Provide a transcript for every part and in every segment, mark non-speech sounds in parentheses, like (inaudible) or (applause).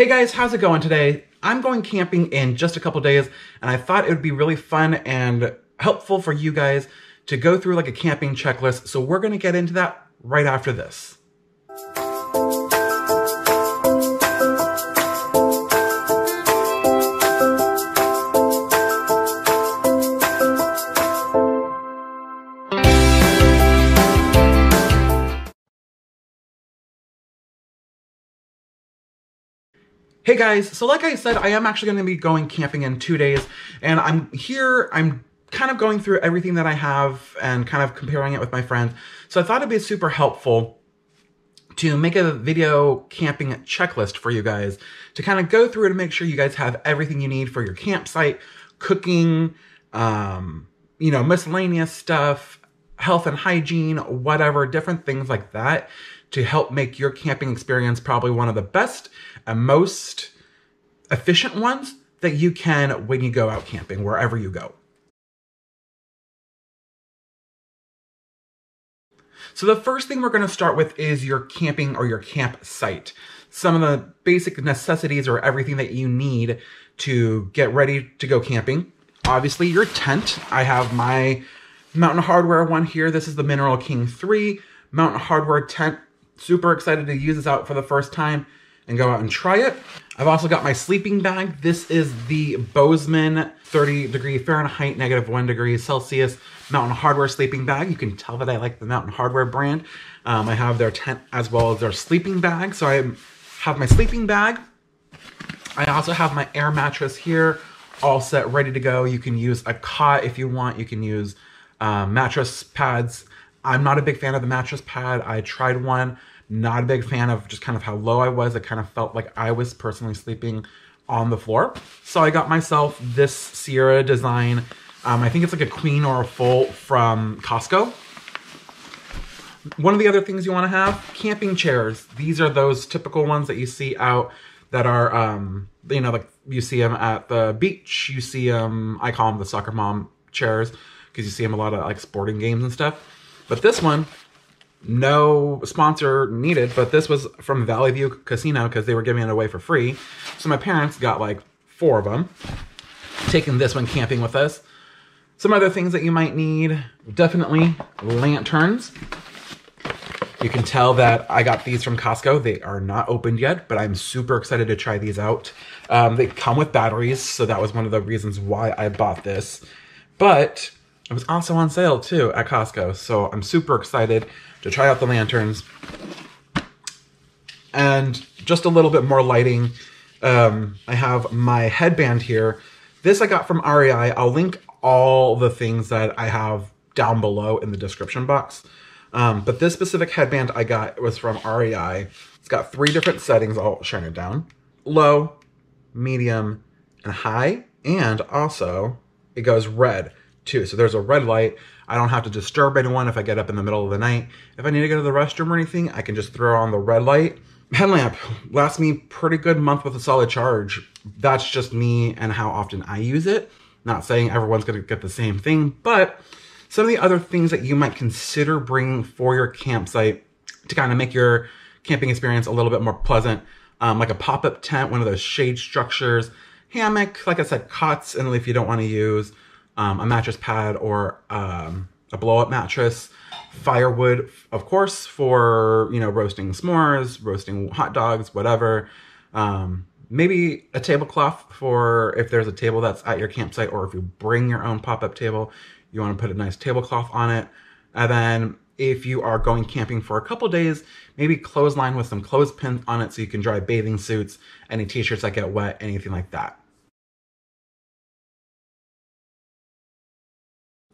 Hey guys, how's it going today? I'm going camping in just a couple days and I thought it would be really fun and helpful for you guys to go through like a camping checklist. So we're gonna get into that right after this. Hey guys, so like I said, I am actually going to be going camping in two days, and I'm here, I'm kind of going through everything that I have and kind of comparing it with my friends. So I thought it'd be super helpful to make a video camping checklist for you guys to kind of go through to make sure you guys have everything you need for your campsite, cooking, um, you know, miscellaneous stuff, health and hygiene, whatever, different things like that to help make your camping experience probably one of the best and most efficient ones that you can when you go out camping, wherever you go. So the first thing we're going to start with is your camping or your campsite. Some of the basic necessities or everything that you need to get ready to go camping. Obviously your tent. I have my Mountain Hardwear one here. This is the Mineral King 3 Mountain Hardwear tent. Super excited to use this out for the first time and go out and try it. I've also got my sleeping bag. This is the Bozeman 30 degree Fahrenheit, negative one degree Celsius Mountain Hardwear sleeping bag. You can tell that I like the Mountain Hardwear brand. Um, I have their tent as well as their sleeping bag. So I have my sleeping bag. I also have my air mattress here, all set, ready to go. You can use a cot if you want. You can use um, mattress pads. I'm not a big fan of the mattress pad. I tried one. Not a big fan of just kind of how low I was. It kind of felt like I was personally sleeping on the floor. So I got myself this Sierra design. Um, I think it's like a queen or a full from Costco. One of the other things you want to have, camping chairs. These are those typical ones that you see out that are, um, you know, like you see them at the beach. You see them, I call them the soccer mom chairs because you see them a lot of like sporting games and stuff. But this one no sponsor needed, but this was from Valley View Casino because they were giving it away for free. So my parents got like four of them, taking this one camping with us. Some other things that you might need, definitely lanterns. You can tell that I got these from Costco. They are not opened yet, but I'm super excited to try these out. Um, they come with batteries, so that was one of the reasons why I bought this. But it was also on sale too at Costco, so I'm super excited to try out the lanterns. And just a little bit more lighting. Um, I have my headband here. This I got from REI. I'll link all the things that I have down below in the description box. Um, but this specific headband I got was from REI. It's got three different settings. I'll shine it down. Low, medium, and high. And also, it goes red too. So there's a red light. I don't have to disturb anyone if I get up in the middle of the night. If I need to go to the restroom or anything, I can just throw on the red light. Headlamp lasts me pretty good month with a solid charge. That's just me and how often I use it. Not saying everyone's gonna get the same thing, but some of the other things that you might consider bringing for your campsite to kind of make your camping experience a little bit more pleasant, um, like a pop-up tent, one of those shade structures, hammock, like I said, cots, and if you don't want to use um, a mattress pad or um, a blow-up mattress, firewood, of course, for, you know, roasting s'mores, roasting hot dogs, whatever. Um, maybe a tablecloth for if there's a table that's at your campsite or if you bring your own pop-up table, you want to put a nice tablecloth on it. And then if you are going camping for a couple days, maybe clothesline with some clothespins on it so you can dry bathing suits, any t-shirts that get wet, anything like that.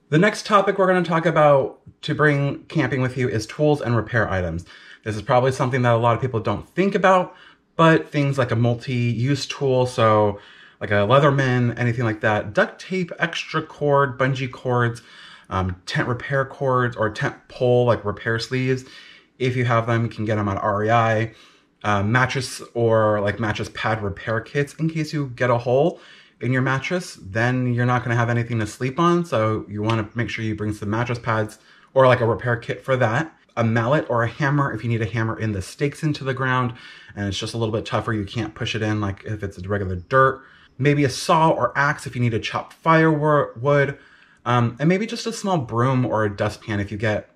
The next topic we're going to talk about to bring camping with you is tools and repair items. This is probably something that a lot of people don't think about, but things like a multi-use tool, so like a Leatherman, anything like that, duct tape, extra cord, bungee cords, um, tent repair cords, or tent pole, like repair sleeves. If you have them, you can get them at REI. Uh, mattress or like mattress pad repair kits in case you get a hole in your mattress, then you're not going to have anything to sleep on. So you want to make sure you bring some mattress pads or like a repair kit for that. a mallet or a hammer if you need a hammer in the stakes into the ground and it's just a little bit tougher. You can't push it in like if it's regular dirt. Maybe a saw or axe if you need to chop firewood. Um, and maybe just a small broom or a dustpan if you get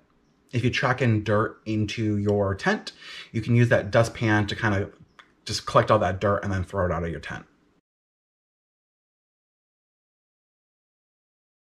if you track in dirt into your tent, you can use that dustpan to kind of just collect all that dirt and then throw it out of your tent.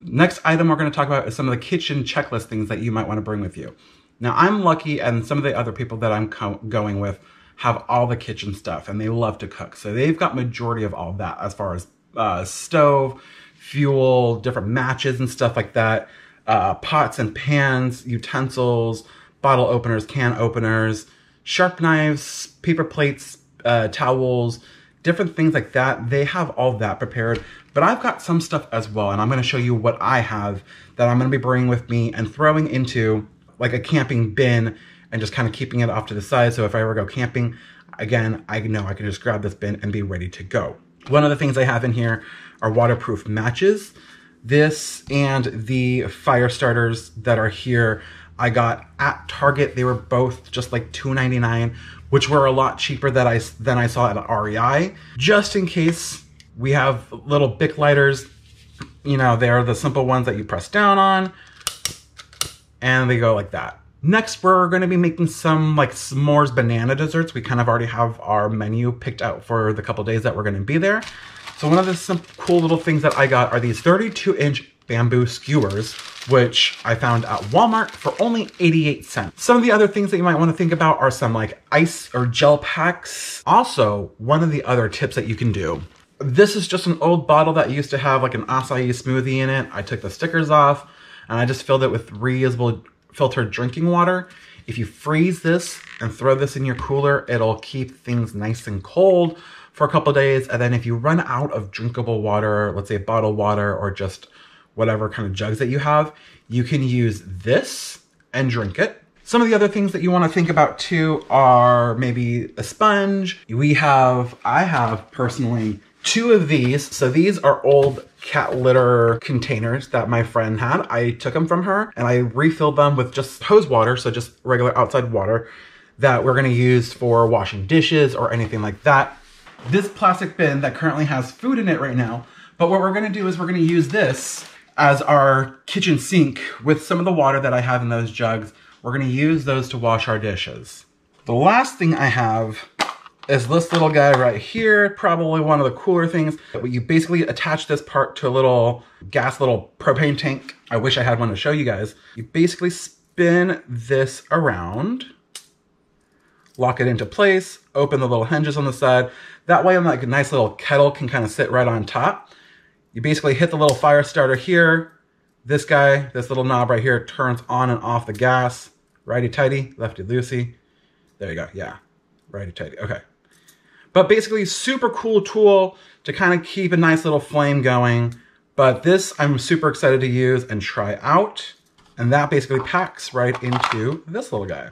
Next item we're going to talk about is some of the kitchen checklist things that you might want to bring with you. Now, I'm lucky, and some of the other people that I'm going with have all the kitchen stuff, and they love to cook. So they've got majority of all that as far as uh, stove, fuel, different matches and stuff like that, uh, pots and pans, utensils, bottle openers, can openers, sharp knives, paper plates, uh, towels, different things like that. They have all that prepared. But I've got some stuff as well, and I'm going to show you what I have that I'm going to be bringing with me and throwing into like a camping bin and just kind of keeping it off to the side. So if I ever go camping, again, I know I can just grab this bin and be ready to go. One of the things I have in here are waterproof matches. This and the fire starters that are here, I got at Target. They were both just like $2.99, which were a lot cheaper than I, than I saw at REI. Just in case we have little Bic lighters. You know, they're the simple ones that you press down on and they go like that. Next, we're going to be making some like s'mores banana desserts. We kind of already have our menu picked out for the couple days that we're going to be there. So one of the some cool little things that I got are these 32 inch bamboo skewers, which I found at Walmart for only 88 cents. Some of the other things that you might want to think about are some like ice or gel packs. Also, one of the other tips that you can do this is just an old bottle that used to have like an acai smoothie in it. I took the stickers off and I just filled it with reusable filtered drinking water. If you freeze this and throw this in your cooler, it'll keep things nice and cold for a couple days. And then if you run out of drinkable water, let's say bottled water or just whatever kind of jugs that you have, you can use this and drink it. Some of the other things that you want to think about too are maybe a sponge. We have, I have personally two of these. So these are old cat litter containers that my friend had. I took them from her and I refilled them with just hose water, so just regular outside water that we're gonna use for washing dishes or anything like that. This plastic bin that currently has food in it right now, but what we're gonna do is we're gonna use this as our kitchen sink with some of the water that I have in those jugs. We're gonna use those to wash our dishes. The last thing I have is this little guy right here, probably one of the cooler things. You basically attach this part to a little gas, little propane tank. I wish I had one to show you guys. You basically spin this around, lock it into place, open the little hinges on the side. That way, like a nice little kettle can kind of sit right on top. You basically hit the little fire starter here. This guy, this little knob right here turns on and off the gas. Righty tighty, lefty loosey. There you go, yeah. Righty tighty, okay. But basically super cool tool to kind of keep a nice little flame going. But this I'm super excited to use and try out. And that basically packs right into this little guy.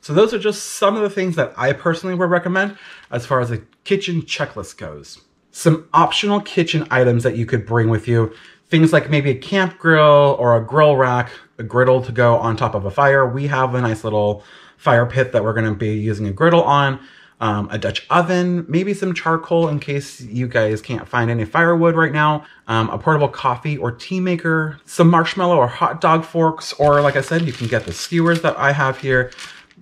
So those are just some of the things that I personally would recommend as far as a kitchen checklist goes. Some optional kitchen items that you could bring with you. Things like maybe a camp grill or a grill rack, a griddle to go on top of a fire. We have a nice little fire pit that we're going to be using a griddle on, um, a Dutch oven, maybe some charcoal in case you guys can't find any firewood right now, um, a portable coffee or tea maker, some marshmallow or hot dog forks, or like I said, you can get the skewers that I have here,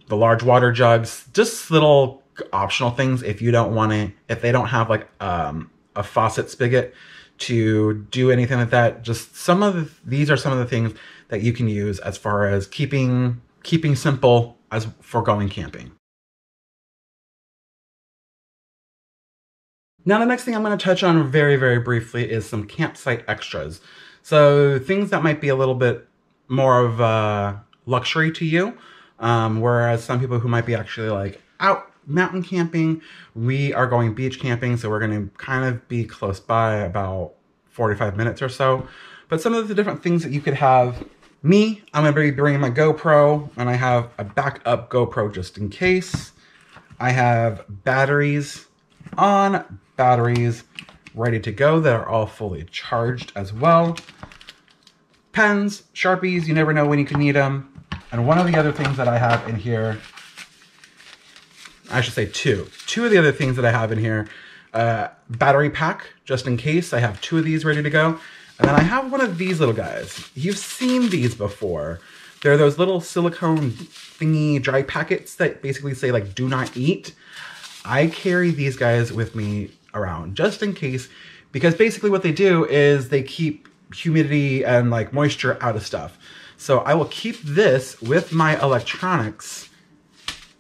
the large water jugs, just little optional things if you don't want to, if they don't have like um, a faucet spigot to do anything like that. Just some of the, these are some of the things that you can use as far as keeping keeping simple as for going camping. Now, the next thing I'm going to touch on very, very briefly is some campsite extras. So things that might be a little bit more of a luxury to you, um, whereas some people who might be actually like out mountain camping, we are going beach camping, so we're going to kind of be close by about 45 minutes or so. But some of the different things that you could have me, I'm going to be bringing my GoPro, and I have a backup GoPro just in case. I have batteries on, batteries ready to go that are all fully charged as well. pens, Sharpies, you never know when you can need them. And one of the other things that I have in here, I should say two. Two of the other things that I have in here, uh, battery pack, just in case. I have two of these ready to go. And then I have one of these little guys. You've seen these before. They're those little silicone thingy dry packets that basically say like, do not eat. I carry these guys with me around just in case, because basically what they do is they keep humidity and like moisture out of stuff. So I will keep this with my electronics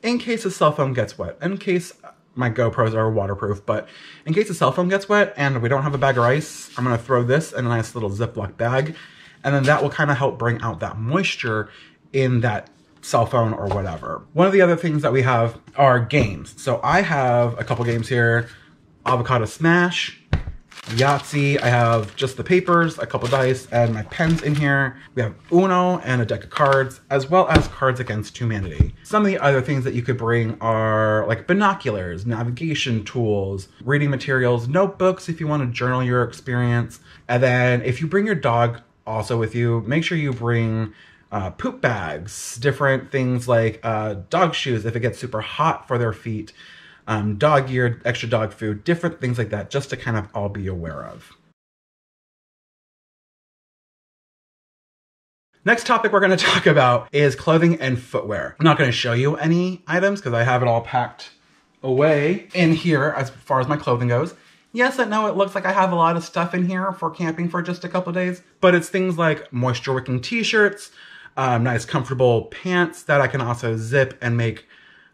in case a cell phone gets wet, in case my GoPros are waterproof, but in case the cell phone gets wet and we don't have a bag of rice, I'm gonna throw this in a nice little Ziploc bag, and then that will kind of help bring out that moisture in that cell phone or whatever. One of the other things that we have are games. So I have a couple games here, Avocado Smash, Yahtzee. I have just the papers, a couple dice, and my pens in here. We have Uno and a deck of cards, as well as Cards Against Humanity. Some of the other things that you could bring are like binoculars, navigation tools, reading materials, notebooks if you want to journal your experience. And then if you bring your dog also with you, make sure you bring uh, poop bags, different things like uh, dog shoes if it gets super hot for their feet um, dog gear, extra dog food, different things like that, just to kind of all be aware of. Next topic we're going (laughs) to talk about is clothing and footwear. I'm not going to show you any items because I have it all packed away in here as far as my clothing goes. Yes, I know it looks like I have a lot of stuff in here for camping for just a couple days, but it's things like moisture wicking t-shirts, um, nice comfortable pants that I can also zip and make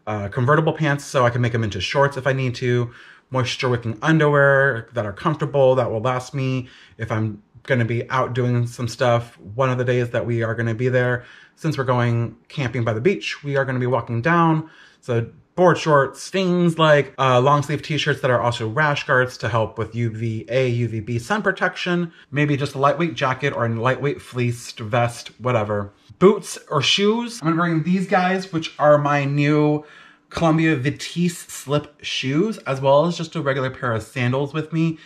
uh, convertible pants so I can make them into shorts if I need to, moisture wicking underwear that are comfortable, that will last me if I'm going to be out doing some stuff. One of the days that we are going to be there, since we're going camping by the beach, we are going to be walking down. So board shorts, things like uh, long sleeve t-shirts that are also rash guards to help with UVA, UVB sun protection, maybe just a lightweight jacket or a lightweight fleeced vest, whatever. Boots or shoes, I'm gonna bring these guys, which are my new Columbia Vitesse slip shoes, as well as just a regular pair of sandals with me.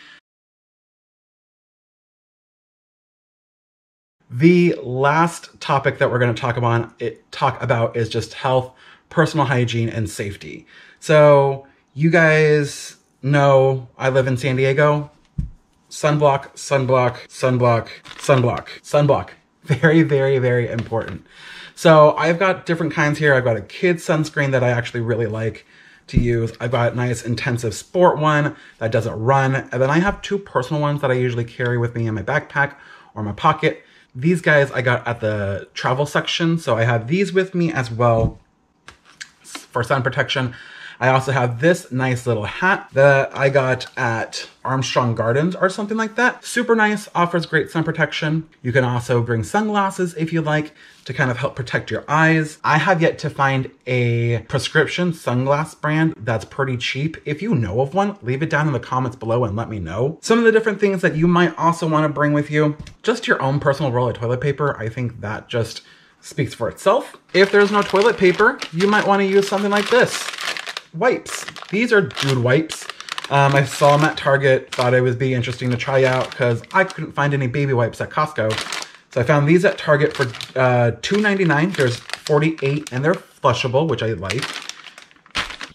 The last topic that we're going to talk about, it, talk about is just health, personal hygiene, and safety. So you guys know I live in San Diego. Sunblock, sunblock, sunblock, sunblock, sunblock. (laughs) Very, very, very important. So I've got different kinds here. I've got a kid sunscreen that I actually really like to use. I've got a nice intensive sport one that doesn't run. And then I have two personal ones that I usually carry with me in my backpack or my pocket. These guys I got at the travel section. So I have these with me as well for sun protection. I also have this nice little hat that I got at Armstrong Gardens or something like that. Super nice, offers great sun protection. You can also bring sunglasses if you like to kind of help protect your eyes. I have yet to find a prescription sunglass brand that's pretty cheap. If you know of one, leave it down in the comments below and let me know. Some of the different things that you might also want to bring with you, just your own personal roll of toilet paper. I think that just speaks for itself. If there's no toilet paper, you might want to use something like this wipes. These are dude wipes. Um, I saw them at Target, thought it would be interesting to try out because I couldn't find any baby wipes at Costco. So I found these at Target for uh, $2.99. There's 48 and they're flushable, which I like.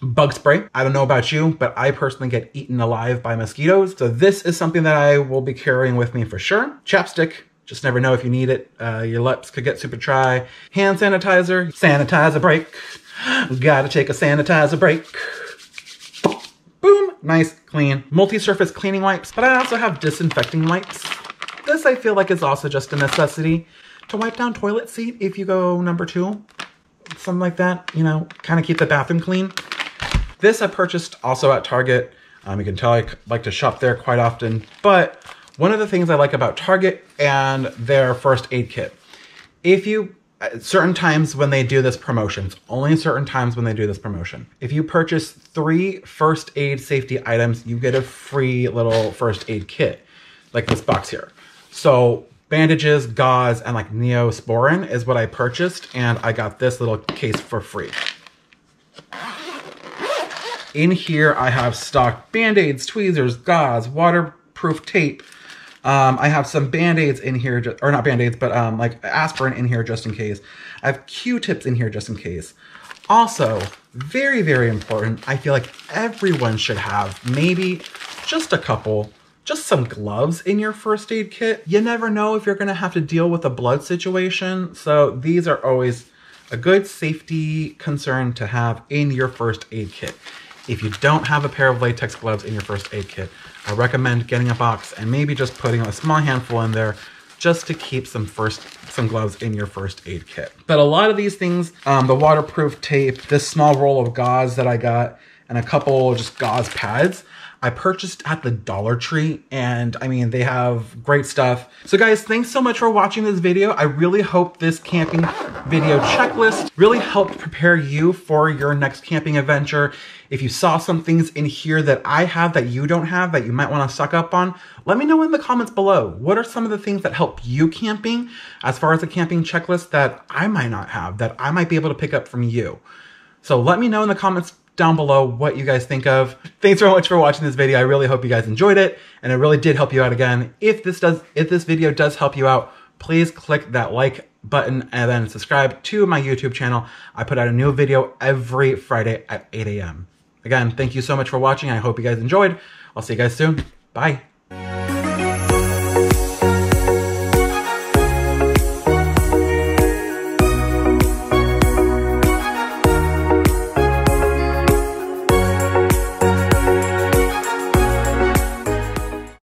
Bug spray. I don't know about you, but I personally get eaten alive by mosquitoes. So this is something that I will be carrying with me for sure. Chapstick. Just never know if you need it. Uh, your lips could get super dry. Hand sanitizer. Sanitizer break. Gotta take a sanitizer break. Boom, nice, clean. Multi-surface cleaning wipes, but I also have disinfecting wipes. This I feel like is also just a necessity to wipe down toilet seat if you go number two. Something like that, you know, kind of keep the bathroom clean. This I purchased also at Target. Um, you can tell I like to shop there quite often, but one of the things I like about Target and their first aid kit, if you uh, certain times when they do this promotion, it's only certain times when they do this promotion. If you purchase three first aid safety items, you get a free little first aid kit, like this box here. So bandages, gauze, and like Neosporin is what I purchased, and I got this little case for free. In here, I have stocked band-aids, tweezers, gauze, waterproof tape, Um, I have some band-aids in here, ju- or not band-aids, but um, like aspirin in here just in case. I have Q-tips in here just in case. Also, very, very important, I feel like everyone should have maybe just a couple, just some gloves in your first aid kit. You never know if you're gonna have to deal with a blood situation, so these are always a good safety concern to have in your first aid kit. If you don't have a pair of latex gloves in your first aid kit, I recommend getting a box and maybe just putting a small handful in there just to keep some first some gloves in your first aid kit. But a lot of these things, um, the waterproof tape, this small roll of gauze that I got, and a couple just gauze pads, I purchased at the Dollar Tree and I mean, they have great stuff. So guys, thanks so much for watching this video. I really hope this camping video checklist really helped prepare you for your next camping adventure. If you saw some things in here that I have that you don't have that you might want to suck up on, let me know in the comments below. What are some of the things that help you camping as far as a camping checklist that I might not have, that I might be able to pick up from you? So let me know in the comments down below what you guys think of. Thanks very much for watching this video. I really hope you guys enjoyed it and it really did help you out again. If this does, if this video does help you out, please click that like button and then subscribe to my YouTube channel. I put out a new video every Friday at 8 a.m. Again, thank you so much for watching. I hope you guys enjoyed. I'll see you guys soon. Bye.